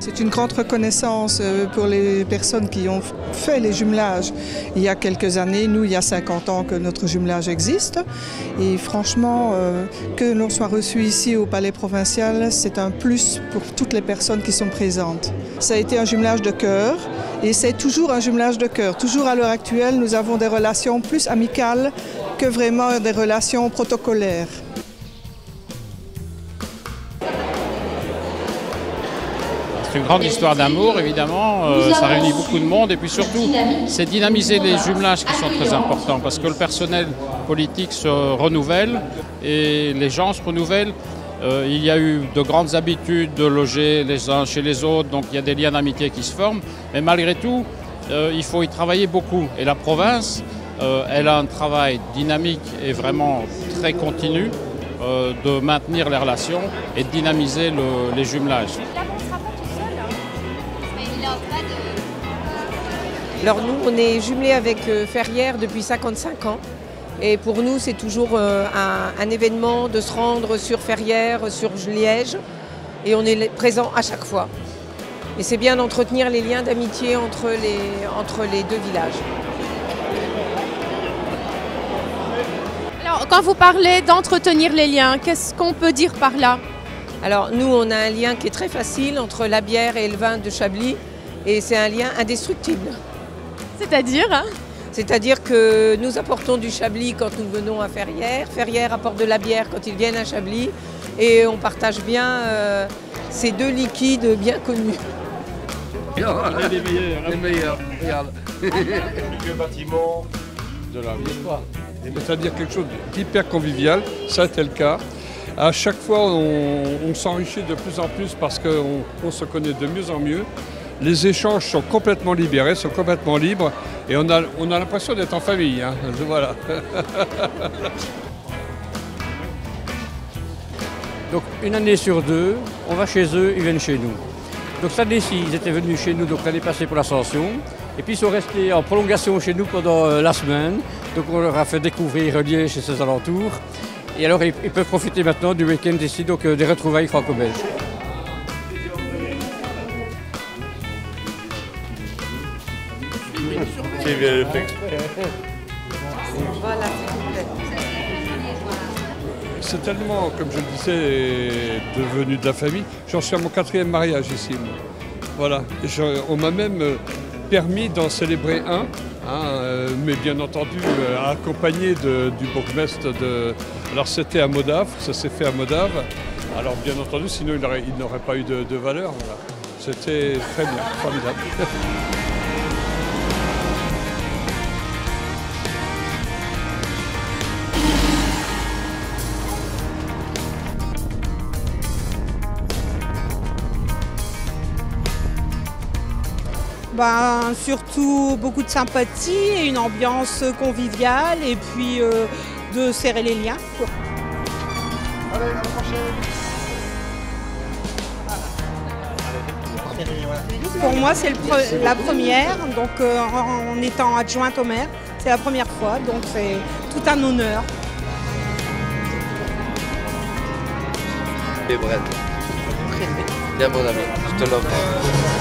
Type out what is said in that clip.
C'est une grande reconnaissance euh, pour les personnes qui ont fait les jumelages il y a quelques années. Nous, il y a 50 ans que notre jumelage existe. Et franchement, euh, que l'on soit reçu ici au Palais provincial, c'est un plus pour toutes les personnes qui sont présentes. Ça a été un jumelage de cœur et c'est toujours un jumelage de cœur. Toujours à l'heure actuelle, nous avons des relations plus amicales que vraiment des relations protocolaires. C'est une grande histoire d'amour, évidemment. Euh, ça réunit beaucoup de monde. Et puis surtout, c'est dynamiser les jumelages qui sont très importants parce que le personnel politique se renouvelle et les gens se renouvellent. Euh, il y a eu de grandes habitudes de loger les uns chez les autres, donc il y a des liens d'amitié qui se forment. Mais malgré tout, euh, il faut y travailler beaucoup. Et la province, elle a un travail dynamique et vraiment très continu de maintenir les relations et de dynamiser les jumelages. Alors nous, on est jumelés avec euh, Ferrières depuis 55 ans. Et pour nous, c'est toujours euh, un, événement de se rendre sur Ferrières, sur Liège. Et on est présent à chaque fois. Et c'est bien d'entretenir les liens d'amitié entre les, entre les deux villages. Alors, quand vous parlez d'entretenir les liens, qu'est-ce qu'on peut dire par là? Alors, nous, on a un lien qui est très facile entre la bière et le vin de Chablis. Et c'est un lien indestructible. C'est-à-dire hein C'est-à-dire que nous apportons du Chablis quand nous venons à Ferrières. Ferrières apporte de la bière quand ils viennent à Chablis. Et on partage bien euh, ces deux liquides bien connus. les meilleurs. Les meilleurs, regarde. Le vieux bâtiment de la vieille C'est-à-dire quelque chose d'hyper convivial, ça a été le cas. À chaque fois, on, s'enrichit de plus en plus parce qu'on se connaît de mieux en mieux. Les échanges sont complètement libérés, sont complètement libres et on a, on a l'impression d'être en famille. Hein. Voilà. Donc une année sur deux, on va chez eux, ils viennent chez nous. Donc cette année-ci, ils étaient venus chez nous donc l'année passée pour l'ascension. Et puis ils sont restés en prolongation chez nous pendant euh, la semaine. Donc on leur a fait découvrir Liège et ses alentours. Et alors ils, peuvent profiter maintenant du week-end ici, donc euh, des retrouvailles franco-belges. C'est tellement, comme je le disais, devenu de la famille. J'en suis à mon quatrième mariage ici. Voilà. on m'a même euh, permis d'en célébrer un, hein, euh, mais bien entendu euh, accompagné du bourgmestre de. Alors c'était à Modave, ça s'est fait à Modave. Alors bien entendu, sinon il n'aurait pas eu de, valeur. C'était très bien, formidable. Ben, surtout beaucoup de sympathie et une ambiance conviviale et puis euh, de serrer les liens. Allez, à la prochaine. Pour moi, c'est la première, donc euh, en, étant adjointe au maire, c'est la première fois, donc c'est tout un honneur. Et Brett. Bien mon ami, je te l'offre.